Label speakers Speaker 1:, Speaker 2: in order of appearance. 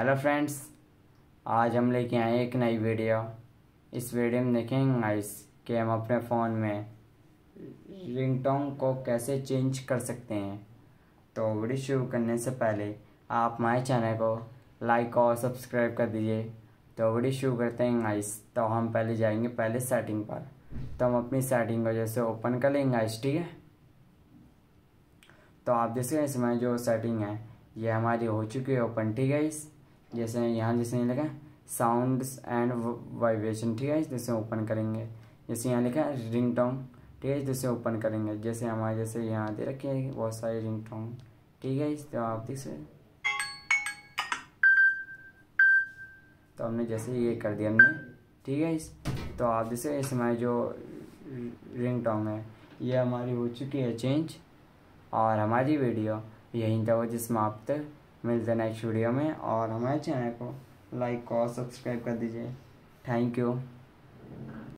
Speaker 1: Hello friends, आज हम लेके आए एक नई वीडियो। इस वीडियो में देखेंगे गाइस कि हम अपने फ़ोन में रिंगटोन को कैसे चेंज कर सकते हैं। तो वीडियो शुरू करने से पहले आप हमारे चैनल को लाइक और सब्सक्राइब कर दीजिए। तो वीडियो शुरू करते हैं गाइस तो हम पहले जाएँगे पहले सेटिंग पर। तो हम अपनी सेटिंग को जैसे ओपन कर लेंगे गाइस ठीक है? तो आप जैसे इसमें जो सेटिंग है, ये हमारी हो चुकी है ओपन ठीक है इस जैसे यहाँ जैसे लिखा है साउंड एंड वाइब्रेशन ठीक है, जैसे ओपन करेंगे। जैसे यहाँ लिखा है रिंग टोन ठीक है, जैसे ओपन करेंगे। जैसे हमारे जैसे यहाँ दे रखे हैं, बहुत सारे रिंग टोन ठीक है तो आप देख सकते तो हमने जैसे ये कर दिया हमने, ठीक है, इस तो आप जैसे इसमें जो रिंग टोन है, ये हमारी हो चुकी है चेंज और हमारी वीडियो यहीं तक समाप्त मिलते हैं नेक्स्ट वीडियो में और हमारे चैनल को लाइक और सब्सक्राइब कर दीजिए। Thank you